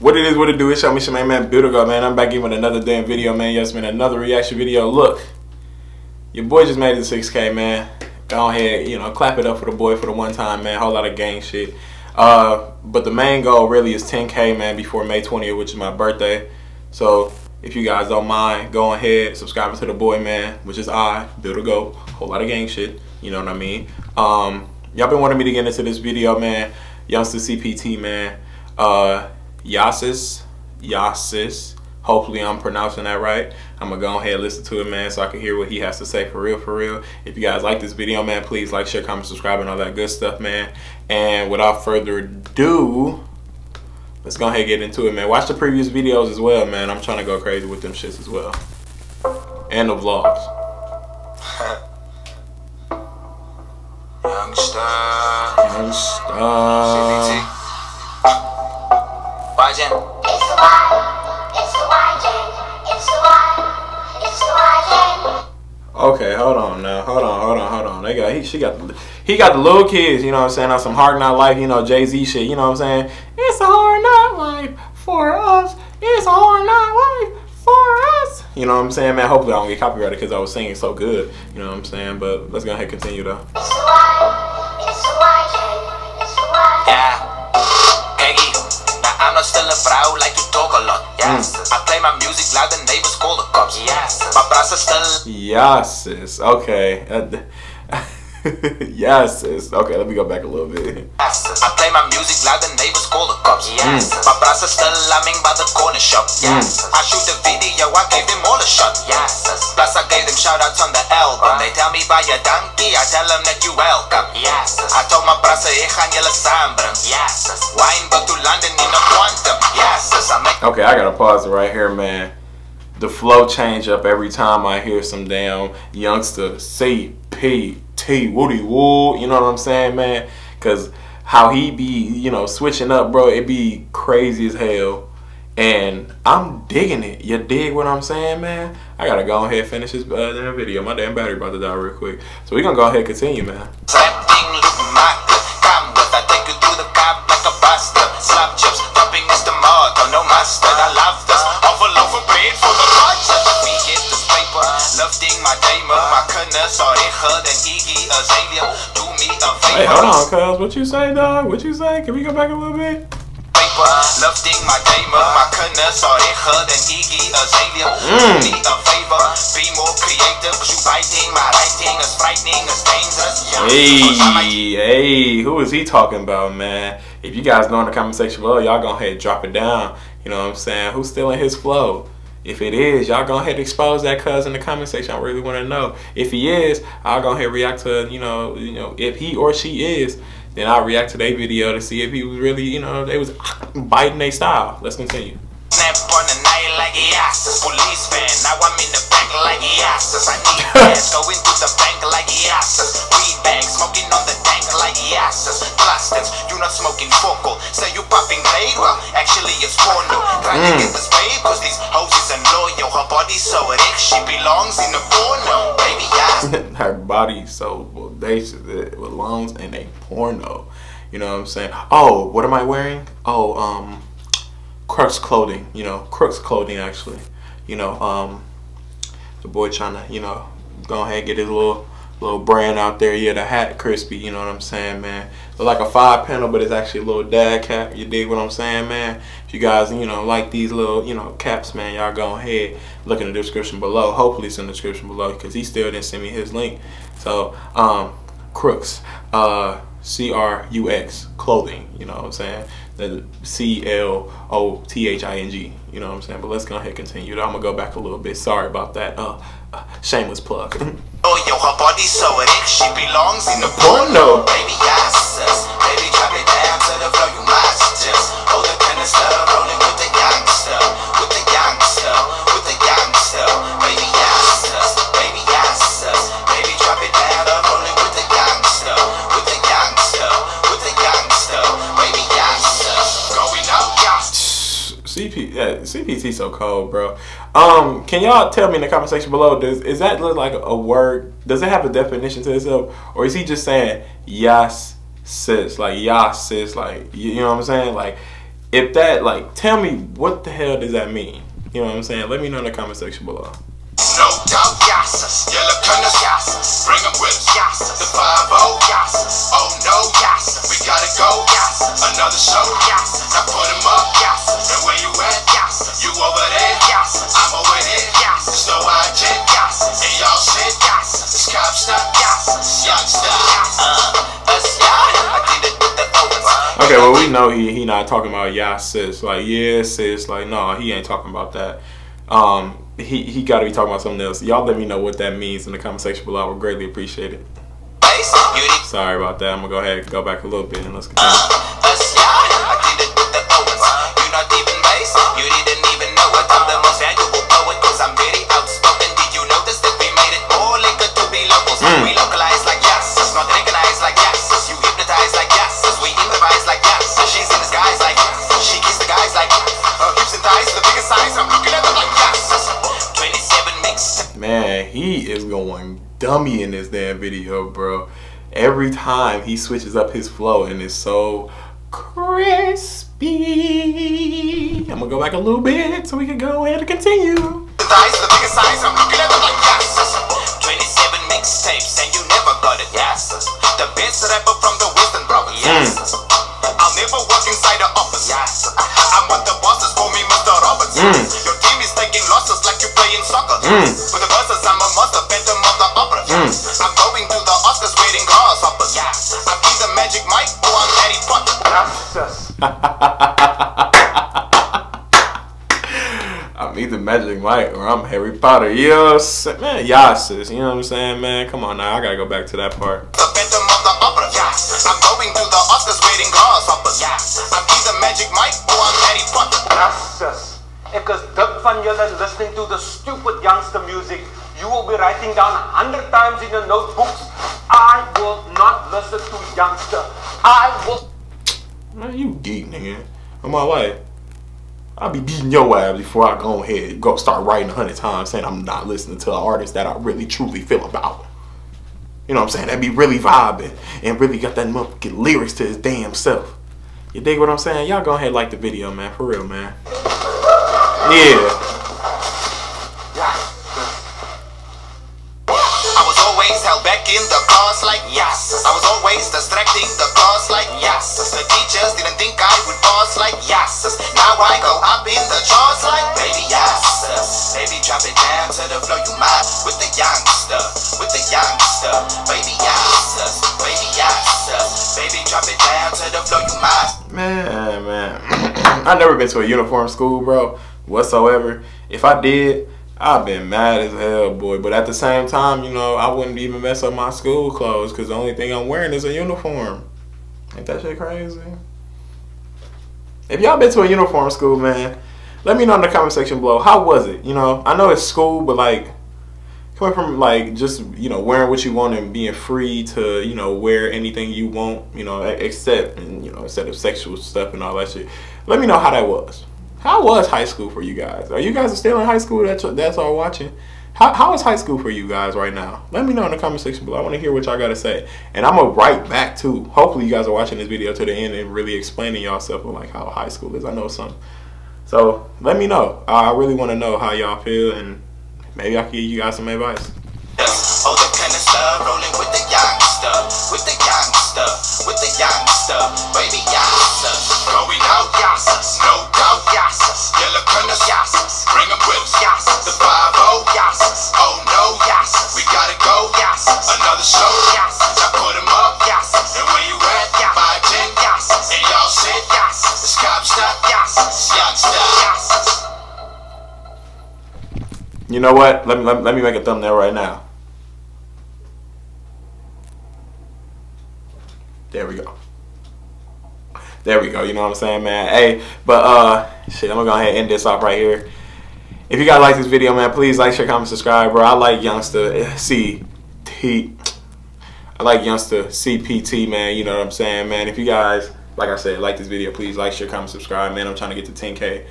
What it is, what it do, it's show me main man Beautiful man. I'm back giving another damn video, man. Yes, man, another reaction video. Look, your boy just made it 6K, man. Go ahead, you know, clap it up for the boy for the one time, man. Whole lot of gang shit. Uh, but the main goal really is 10K, man, before May 20th, which is my birthday. So if you guys don't mind, go ahead, subscribe to the boy, man, which is I, Bill The Goat. Whole lot of gang shit, you know what I mean? Um, y'all been wanting me to get into this video, man. YoungstaCPT, man. Uh, Yasis, Yasis. Hopefully I'm pronouncing that right. I'm gonna go ahead and listen to it, man, so I can hear what he has to say for real, for real. If you guys like this video, man, please like, share, comment, subscribe, and all that good stuff, man. And without further ado, let's go ahead and get into it, man. Watch the previous videos as well, man. I'm trying to go crazy with them shits as well. And the vlogs. Youngster. Youngster. YGen. It's the Y, it's the Y gang, it's the Y, it's the Y. Okay, hold on now. Hold on, hold on, hold on. They got he she got the he got the little kids, you know what I'm saying, on some hard knock life, you know, Jay-Z shit, you know what I'm saying? It's a hard knock life for us. It's a hard knock life for us. You know what I'm saying, man? Hopefully I don't get copyrighted because I was singing so good. You know what I'm saying? But let's go ahead and continue though. It's the Y, it's the Y it's the Y. Yeah. Peggy. Now I'm not still a bro like you talk a lot. Yes. Hmm. I play my music loud and neighbors call the cops. Yes. My brass is still. Yes, sis. Okay. yes, sis. Okay, let me go back a little bit. Yes. I play my music loud and neighbors call the cops. Yes. Hmm. My brass is still lambing by the corner shop. Hmm. Yes. I shoot the video, I gave them all a shot. Yes. Plus I gave them shout outs on the album. They tell me buy a donkey, I tell them that you welcome. Yes. I told my brass, ik gaan jullie samenbrengen. Yes. Wine but to London in a Okay, I gotta pause it right here, man. The flow change up every time I hear some damn YoungstaCPT Woody Woo. You know what I'm saying, man? Cause how he be, you know, switching up, bro, it be crazy as hell. And I'm digging it. You dig what I'm saying, man? I gotta go ahead and finish this uh, damn video. My damn battery about to die real quick. So we gonna go ahead and continue, man. Lifting my damer. My goodness, sorry, good and Iggy Azalea. Do me a Hey, hold on, cuz. What you say, dog? What you say? Can we go back a little bit? Paper, lifting my damer. My goodness, sorry, good and Iggy Azalea. Do me mm. a favor. Be more creative. You biting, my writing is frightening, it's dangerous. Hey, hey, who is he talking about, man? If you guys know in the comment section below, y'all go ahead drop it down. You know what I'm saying? Who's stealing his flow? If it is, y'all go ahead and expose that cuz in the comment section. I really want to know. If he is, I'll go ahead and react to, you know, you know, if he or she is, then I'll react to their video to see if he was really, you know, they was biting their style. Let's continue. Snap on the night like Yasis. Police van, now I'm in the bank like Yasis. I need cash, going to the bank like Yasis. Weed bag, smoking on the tank like Yasis. Clusters, you not smoking focal. Say you popping blade, well, actually it's porno. Trying to get this babe, cause these hoes is loyal. Her body so rich, she belongs in the porno. Baby, yes. her body so bodacious it belongs in a porno. You know what I'm saying? Oh, what am I wearing? Oh, um, Crux clothing. You know, Crux clothing actually. You know, um, the boy trying to you know go ahead and get his little little brand out there. Yeah, the hat crispy. You know what I'm saying, man? Look like a five panel, but it's actually a little dad cap. You dig what I'm saying, man? If you guys you know like these little you know caps, man, y'all go ahead look in the description below. Hopefully it's in the description below because he still didn't send me his link. So um, Crux, uh, C R U X clothing. You know what I'm saying? The C L O T H I N G. You know what I'm saying? But let's go ahead and continue. I'm gonna go back a little bit. Sorry about that. Uh, uh shameless plug. Loyal, her body so rich, she belongs in the Porno. Baby, yes. Baby, drop it down to the floor, you masters. Hold the canister, rolling with the youngster. With the CPT so cold, bro. Um, can y'all tell me in the comment section below? Does is that look like a word? Does it have a definition to itself, or is he just saying yes, sis, like yes, sis, like you, you know what I'm saying? Like, if that like, tell me what the hell does that mean? You know what I'm saying? Let me know in the comment section below. No doubt, yasses. Yellow cunners, yasses. Bring 'em with us, yasses. The 5 yasses. Oh no, yasses. We gotta go, yasses. Another show, yasses. Now put 'em up, yasses. And where you at, yasses. You over there, yasses. I'm over here, yasses. Snow Eye Jet, yasses. And y'all shit, yasses. It's cop stop, yasses. Youngster, yasses. Uh, us, yeah. I did it with the Owens. Okay, well we know he he not talking about yeah sis. Like yeah sis. Like no, he ain't talking about that. Um, he he got to be talking about something else. Y'all let me know what that means in the comment section below. I would greatly appreciate it. Sorry about that. I'm gonna go ahead and go back a little bit and let's continue. Dummy in this damn video, bro. Every time he switches up his flow and it's so crispy. I'm gonna go back a little bit so we can go ahead and continue. thighs, I'm either Magic Mike or I'm Harry Potter. Yes, man, Yasis. You know what I'm saying, man? Come on now, I gotta go back to that part. The Phantom of the Opera. Yes. I'm going to the Oscars wearing grasshoppers. Yes. I'm either Magic Mike or I'm Harry Potter. Rassus. Ek is dik van julle listening to the stupid youngster music. You will be writing down a hundred times in your notebooks. I will not listen to youngster. I will. Man, you geek, nigga. On my life. I'll be beating your ass before I go ahead and go start writing a hundred times saying I'm not listening to an artist that I really truly feel about. You know what I'm saying? That be really vibing and really got that motherfucking lyrics to his damn self. You dig what I'm saying? Y'all go ahead and like the video, man. For real, man. Yeah. In the class like yes. I was always distracting the class like yes. The teachers didn't think I would pass like yes. Now I go up in the charts like baby yes. Baby drop it down to the floor you might with the youngster, with the youngster. Baby yes, baby yes. Baby drop it down to the floor you might. Man, man. I never been to a uniform school, bro, whatsoever. If I did, I've been mad as hell, boy. But at the same time, you know, I wouldn't even mess up my school clothes because the only thing I'm wearing is a uniform. Ain't that shit crazy? If y'all been to a uniform school, man, let me know in the comment section below. How was it? You know, I know it's school, but like coming from like just you know wearing what you want and being free to you know wear anything you want, you know, except and you know instead of sexual stuff and all that shit. Let me know how that was. How was high school for you guys? Are you guys still in high school? That's that's all watching. How, how is high school for you guys right now? Let me know in the comment section below. I want to hear what y'all got to say. And I'm going to write back too. Hopefully you guys are watching this video to the end and really explaining yourself on like how high school is. I know some. So let me know. I I really want to know how y'all feel and maybe I can give you guys some advice. With the youngster, baby youngster. Going out, youngsters, no doubt, youngsters. Yellow youngsters. Bring 'em with us, youngsters. The 5 youngsters. Oh no, youngsters. We gotta go, youngsters. Another show, youngsters. Now put 'em up, youngsters. And where you at, Five, ten, youngsters. And y'all shit, youngsters. It's cop stop, youngsters. Youngster, youngsters. You know what? Let me, let, let me make a thumbnail right now. There we go. There we go. You know what I'm saying, man? Hey, but uh, shit, I'm gonna go ahead and end this off right here. If you guys like this video, man, please like, share, comment, subscribe, bro. I like youngster CT. I like YoungstaCPT, man. You know what I'm saying, man. If you guys, like I said, like this video, please like, share, comment, subscribe, man. I'm trying to get to 10k.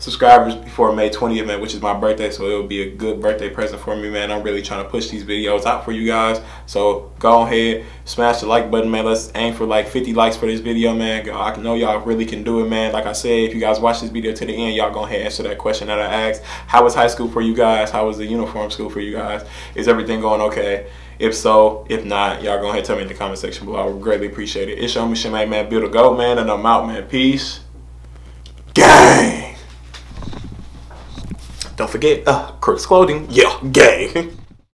Subscribers before May 20th, man, which is my birthday. So it'll be a good birthday present for me, man. I'm really trying to push these videos out for you guys. So go ahead, smash the like button, man. Let's aim for like 50 likes for this video, man. I know y'all really can do it, man. Like I said, if you guys watch this video to the end, y'all go ahead and answer that question that I asked. How was high school for you guys? How was the uniform school for you guys? Is everything going okay? If so, if not, y'all go ahead and tell me in the comment section below. I would greatly appreciate it. It's your mission, man. Bill The Goat, man. And I'm out, man. Peace. Gang. Don't forget, uh, Crux Clothing. Yeah, gang.